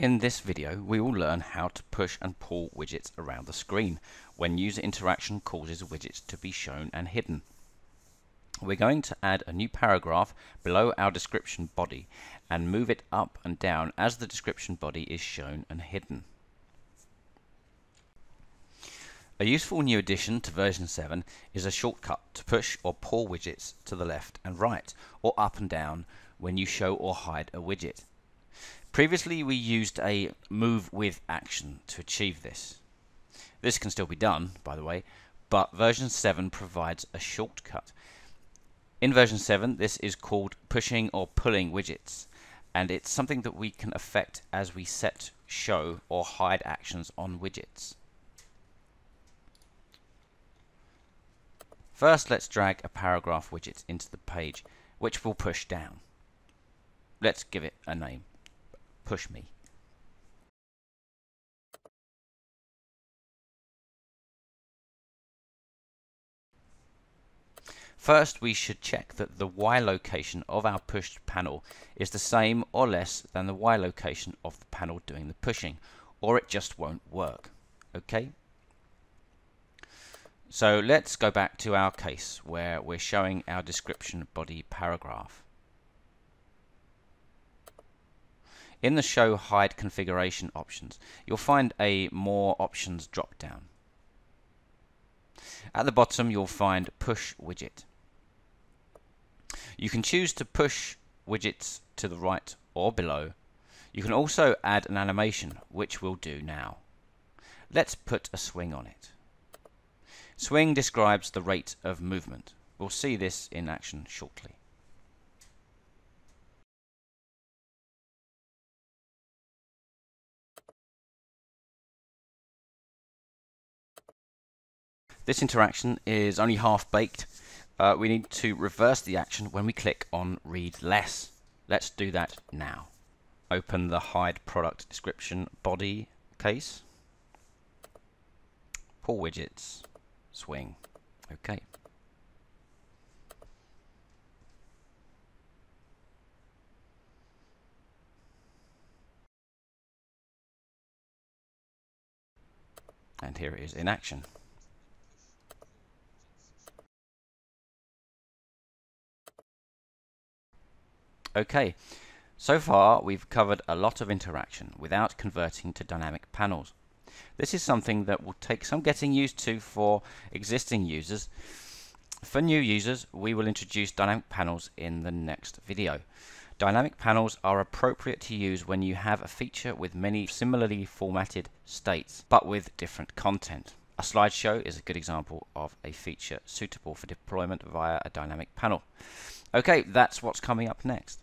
In this video we will learn how to push and pull widgets around the screen when user interaction causes widgets to be shown and hidden. We're going to add a new paragraph below our description body and move it up and down as the description body is shown and hidden. A useful new addition to version 7 is a shortcut to push or pull widgets to the left and right or up and down when you show or hide a widget. Previously we used a move with action to achieve this. This can still be done, by the way, but version 7 provides a shortcut. In version 7 this is called pushing or pulling widgets and it's something that we can affect as we set, show or hide actions on widgets. First let's drag a paragraph widget into the page which will push down. Let's give it a name push me. First, we should check that the Y location of our pushed panel is the same or less than the Y location of the panel doing the pushing, or it just won't work. Okay? So let's go back to our case where we're showing our description body paragraph. In the Show Hide configuration options, you'll find a More Options drop-down. At the bottom, you'll find Push Widget. You can choose to push widgets to the right or below. You can also add an animation, which we'll do now. Let's put a swing on it. Swing describes the rate of movement. We'll see this in action shortly. This interaction is only half baked. Uh, we need to reverse the action when we click on read less. Let's do that now. Open the hide product description body case. Pull widgets, swing. Okay. And here it is in action. Okay, so far we've covered a lot of interaction without converting to dynamic panels. This is something that will take some getting used to for existing users. For new users, we will introduce dynamic panels in the next video. Dynamic panels are appropriate to use when you have a feature with many similarly formatted states, but with different content. A slideshow is a good example of a feature suitable for deployment via a dynamic panel. Okay, that's what's coming up next.